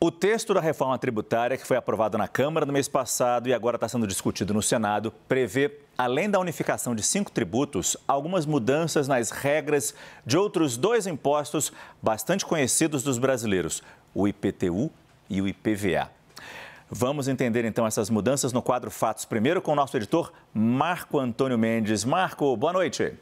O texto da reforma tributária, que foi aprovado na Câmara no mês passado e agora está sendo discutido no Senado, prevê, além da unificação de cinco tributos, algumas mudanças nas regras de outros dois impostos bastante conhecidos dos brasileiros, o IPTU e o IPVA. Vamos entender então essas mudanças no quadro Fatos primeiro com o nosso editor Marco Antônio Mendes. Marco, boa noite.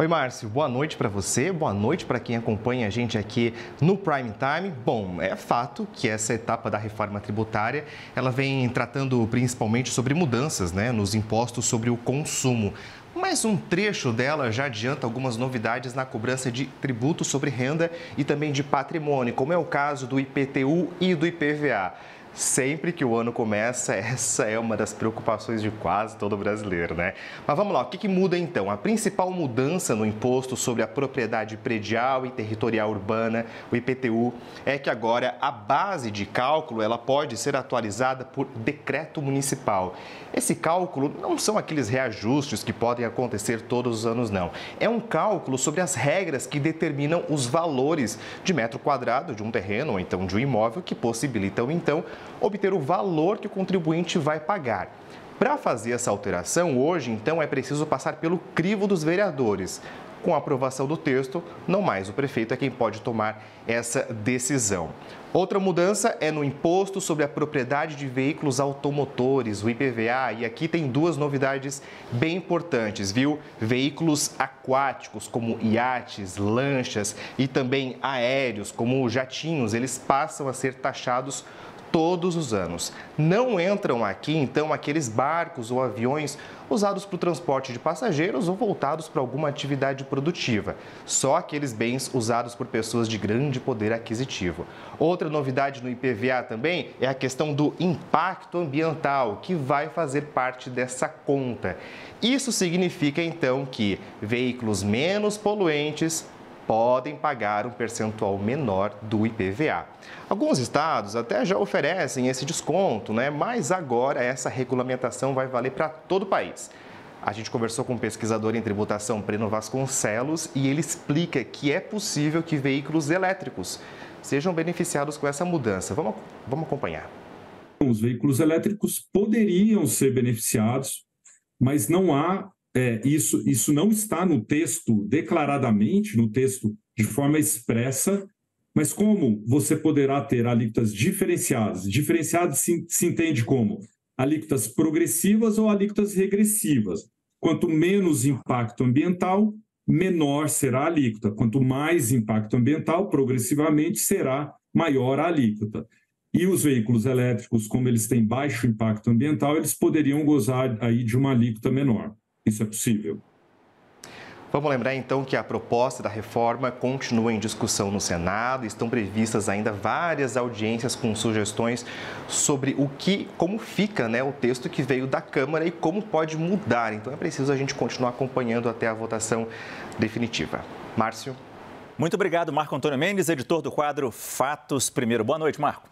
Oi, Márcio. Boa noite para você, boa noite para quem acompanha a gente aqui no Prime Time. Bom, é fato que essa etapa da reforma tributária, ela vem tratando principalmente sobre mudanças né, nos impostos sobre o consumo. Mas um trecho dela já adianta algumas novidades na cobrança de tributo sobre renda e também de patrimônio, como é o caso do IPTU e do IPVA. Sempre que o ano começa, essa é uma das preocupações de quase todo brasileiro, né? Mas vamos lá, o que, que, muda então? A principal mudança no imposto sobre a propriedade predial e territorial urbana, o IPTU, é que agora a base de cálculo ela pode ser atualizada por decreto municipal. Esse cálculo não são aqueles reajustes que podem acontecer todos os anos, não. É um cálculo sobre as regras que determinam os valores de metro quadrado de um terreno ou então de um imóvel que possibilitam então obter o valor que o contribuinte vai pagar. Para fazer essa alteração, hoje, então, é preciso passar pelo crivo dos vereadores. Com a aprovação do texto, não mais o prefeito é quem pode tomar essa decisão. Outra mudança é no imposto sobre a propriedade de veículos automotores, o IPVA, e aqui tem duas novidades bem importantes, viu? Veículos aquáticos, como iates, lanchas e também aéreos, como jatinhos, eles passam a ser taxados todos os anos. Não entram aqui, então, aqueles barcos ou aviões usados para o transporte de passageiros ou voltados para alguma atividade produtiva. Só aqueles bens usados por pessoas de grande poder aquisitivo. Outra novidade no IPVA também é a questão do impacto ambiental, que vai fazer parte dessa conta. Isso significa, então, que veículos menos poluentes podem pagar um percentual menor do IPVA. Alguns estados até já oferecem esse desconto, né? mas agora essa regulamentação vai valer para todo o país. A gente conversou com um pesquisador em tributação, Breno Vasconcelos, e ele explica que é possível que veículos elétricos sejam beneficiados com essa mudança. Vamos, vamos acompanhar. Os veículos elétricos poderiam ser beneficiados, mas não há é, isso, isso não está no texto declaradamente, no texto de forma expressa, mas como você poderá ter alíquotas diferenciadas? Diferenciadas se, se entende como alíquotas progressivas ou alíquotas regressivas. Quanto menos impacto ambiental, menor será a alíquota. Quanto mais impacto ambiental, progressivamente será maior a alíquota. E os veículos elétricos, como eles têm baixo impacto ambiental, eles poderiam gozar aí de uma alíquota menor. Isso é possível. Vamos lembrar então que a proposta da reforma continua em discussão no Senado. Estão previstas ainda várias audiências com sugestões sobre o que, como fica né, o texto que veio da Câmara e como pode mudar. Então é preciso a gente continuar acompanhando até a votação definitiva. Márcio. Muito obrigado, Marco Antônio Mendes, editor do quadro Fatos Primeiro. Boa noite, Marco.